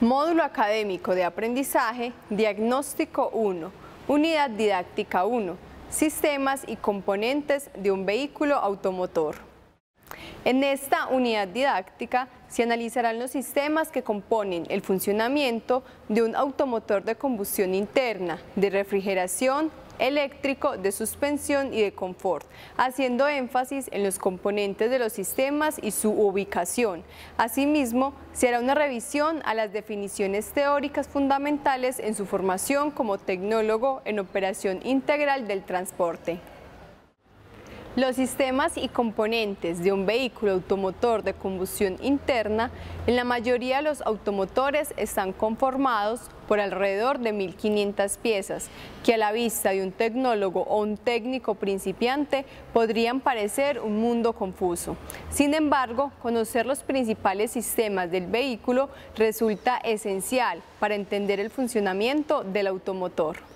Módulo académico de aprendizaje, diagnóstico 1, unidad didáctica 1, sistemas y componentes de un vehículo automotor. En esta unidad didáctica se analizarán los sistemas que componen el funcionamiento de un automotor de combustión interna, de refrigeración, eléctrico, de suspensión y de confort, haciendo énfasis en los componentes de los sistemas y su ubicación. Asimismo, se hará una revisión a las definiciones teóricas fundamentales en su formación como tecnólogo en operación integral del transporte. Los sistemas y componentes de un vehículo automotor de combustión interna, en la mayoría de los automotores están conformados por alrededor de 1.500 piezas, que a la vista de un tecnólogo o un técnico principiante podrían parecer un mundo confuso. Sin embargo, conocer los principales sistemas del vehículo resulta esencial para entender el funcionamiento del automotor.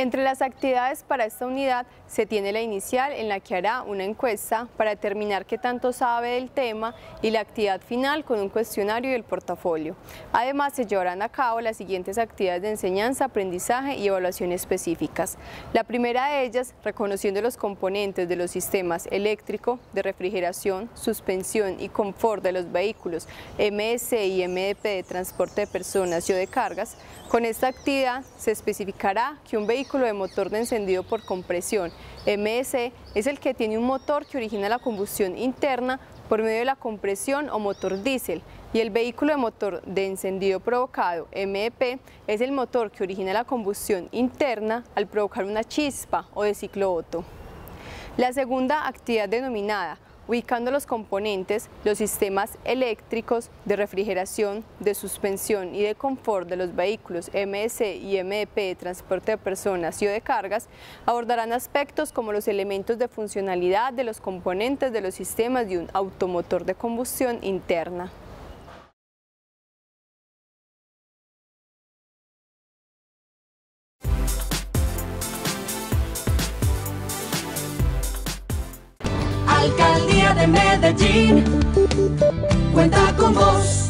Entre las actividades para esta unidad se tiene la inicial en la que hará una encuesta para determinar qué tanto sabe del tema y la actividad final con un cuestionario y el portafolio. Además se llevarán a cabo las siguientes actividades de enseñanza, aprendizaje y evaluación específicas. La primera de ellas, reconociendo los componentes de los sistemas eléctrico, de refrigeración, suspensión y confort de los vehículos MS y MDP de transporte de personas y o de cargas, con esta actividad se especificará que un vehículo vehículo de motor de encendido por compresión, MS, es el que tiene un motor que origina la combustión interna por medio de la compresión o motor diésel y el vehículo de motor de encendido provocado, MEP, es el motor que origina la combustión interna al provocar una chispa o de ciclo Otto. La segunda actividad denominada ubicando los componentes, los sistemas eléctricos de refrigeración, de suspensión y de confort de los vehículos MS y MDP de transporte de personas y o de cargas, abordarán aspectos como los elementos de funcionalidad de los componentes de los sistemas de un automotor de combustión interna. Alcaldía de Medellín cuenta con vos.